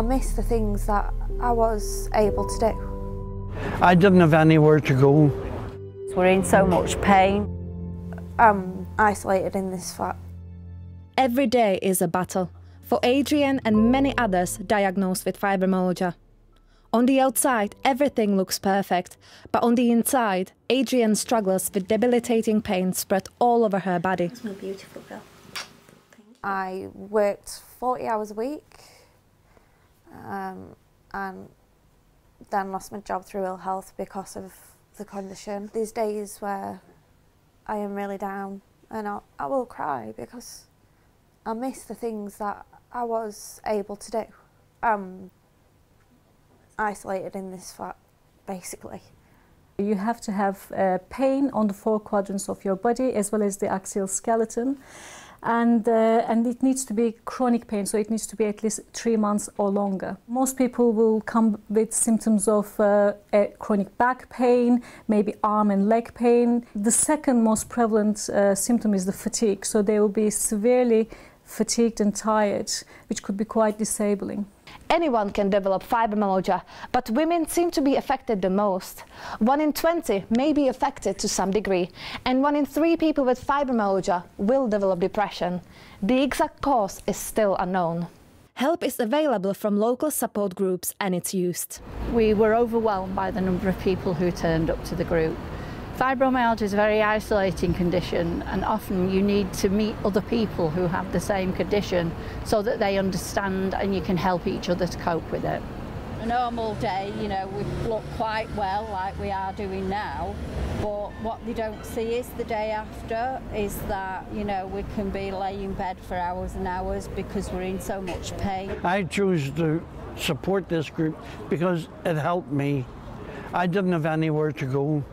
I miss the things that I was able to do. I didn't have anywhere to go. We're in so much pain. I'm isolated in this flat. Every day is a battle for Adrian and many others diagnosed with fibromyalgia. On the outside, everything looks perfect, but on the inside, Adrian struggles with debilitating pain spread all over her body. That's my beautiful girl. I worked 40 hours a week um, and then lost my job through ill health because of the condition. These days where I am really down and I, I will cry because I miss the things that I was able to do. I'm isolated in this flat, basically. You have to have uh, pain on the four quadrants of your body as well as the axial skeleton. And, uh, and it needs to be chronic pain, so it needs to be at least three months or longer. Most people will come with symptoms of uh, chronic back pain, maybe arm and leg pain. The second most prevalent uh, symptom is the fatigue, so they will be severely fatigued and tired, which could be quite disabling. Anyone can develop fibromyalgia, but women seem to be affected the most. One in 20 may be affected to some degree, and one in three people with fibromyalgia will develop depression. The exact cause is still unknown. Help is available from local support groups and it's used. We were overwhelmed by the number of people who turned up to the group. Fibromyalgia is a very isolating condition and often you need to meet other people who have the same condition so that they understand and you can help each other to cope with it. A normal day, you know, we look quite well like we are doing now, but what they don't see is the day after is that, you know, we can be laying in bed for hours and hours because we're in so much pain. I chose to support this group because it helped me. I didn't have anywhere to go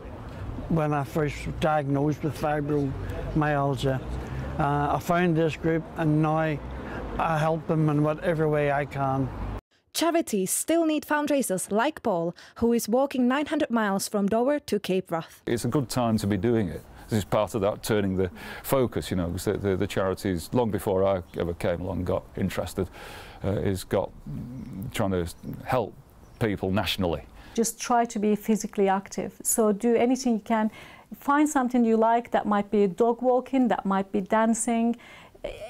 when I first diagnosed with fibromyalgia. Uh, I found this group and now I help them in whatever way I can. Charities still need fundraisers like Paul, who is walking 900 miles from Dover to Cape Wrath. It's a good time to be doing it. This is part of that turning the focus, you know, because the, the, the charities, long before I ever came along, got interested, uh, is got trying to help people nationally just try to be physically active. So do anything you can. Find something you like that might be dog walking, that might be dancing,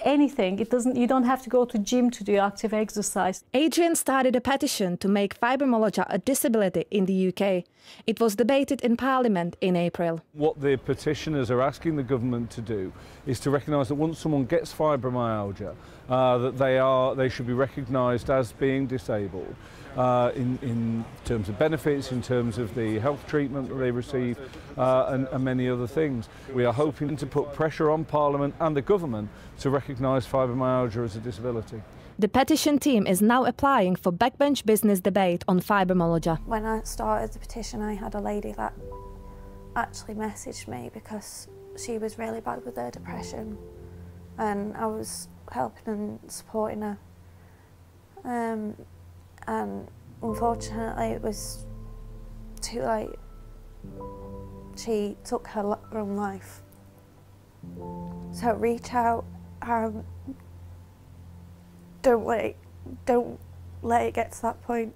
anything. It doesn't. You don't have to go to gym to do active exercise. Adrian started a petition to make fibromyalgia a disability in the UK. It was debated in Parliament in April. What the petitioners are asking the government to do is to recognise that once someone gets fibromyalgia, uh, that they are they should be recognised as being disabled. Uh, in, in terms of benefits, in terms of the health treatment that they receive, uh, and, and many other things. We are hoping to put pressure on Parliament and the government to recognise fibromyalgia as a disability. The petition team is now applying for backbench business debate on fibromyalgia. When I started the petition, I had a lady that actually messaged me because she was really bad with her depression and I was helping and supporting her. Um, and unfortunately it was too late. She took her own life. So reach out, um, don't wait, don't let it get to that point.